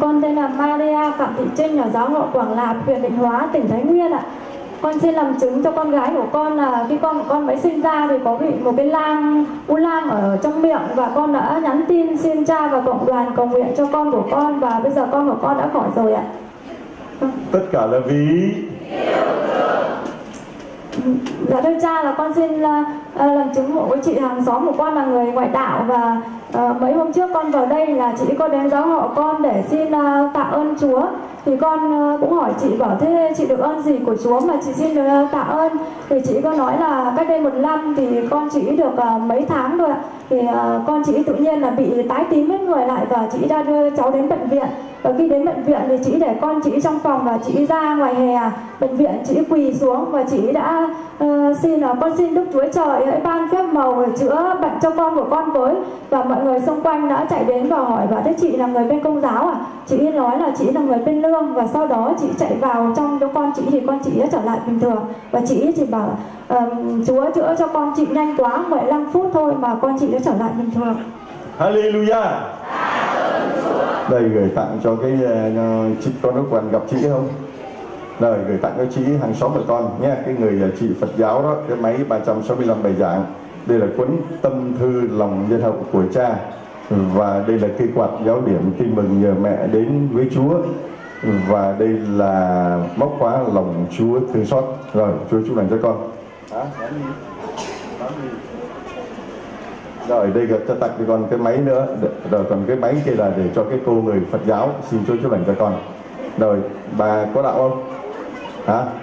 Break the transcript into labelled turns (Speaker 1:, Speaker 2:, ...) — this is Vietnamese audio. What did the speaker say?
Speaker 1: Con tên là Maria Phạm Thị Trinh ở giáo hội Quảng Lạp, huyện Định Hóa, tỉnh Thái Nguyên ạ. Con xin làm chứng cho con gái của con là khi con của con mới sinh ra thì có bị một cái lang u lang ở trong miệng và con đã nhắn tin xin cha và cộng đoàn cầu nguyện cho con của con và bây giờ con của con đã khỏi rồi ạ.
Speaker 2: tất cả là vì
Speaker 1: Dạ thưa cha là con xin ờ, ờ, uh, làm chứng hộ với chị hàng xóm của con là người ngoại đạo và uh, mấy hôm trước con vào đây là chị có đến giáo họ con để xin uh, tạ ơn Chúa. Thì con uh, cũng hỏi chị bảo thế chị được ơn gì của Chúa mà chị xin được uh, tạ ơn? Thì chị có nói là cách đây một năm thì con chị được uh, mấy tháng rồi ạ. Thì uh, con chị tự nhiên là bị tái tím hết người lại và chị đã đưa cháu đến bệnh viện. Và khi đến bệnh viện thì chị để con chị trong phòng và chị ra ngoài hè bệnh viện chị quỳ xuống và chị đã uh, xin là con xin Đức Chúa Trời hãy ban phép màu để chữa bệnh cho con của con với. Và mọi người xung quanh đã chạy đến và hỏi và thế chị là người bên công giáo à? Chị nói là chị là người bên lương và sau đó chị chạy vào trong cho con chị thì con chị đã trở lại bình thường. Và chị chỉ bảo um, Chúa chữa cho con chị nhanh quá 15 phút thôi mà con chị đã trở lại bình thường.
Speaker 2: Hallelujah. Đây gửi tặng cho cái uh, chị con nước quần gặp chị không rồi gửi tặng cho chị hàng xóm của con nha cái người uh, chị Phật giáo đó cái máy 365 bài giảng. Đây là cuốn tâm thư lòng nhân hậu của cha. Và đây là cây quạt giáo điểm tin mừng nhờ mẹ đến với Chúa. Và đây là móc khóa lòng Chúa thương xót. Rồi Chúa chúc lành cho con. À, rồi đây là cho tặng cho con cái máy nữa. Rồi còn cái máy kia là để cho cái cô người Phật giáo xin Chúa chúc lành cho con. Rồi bà có đạo không Huh?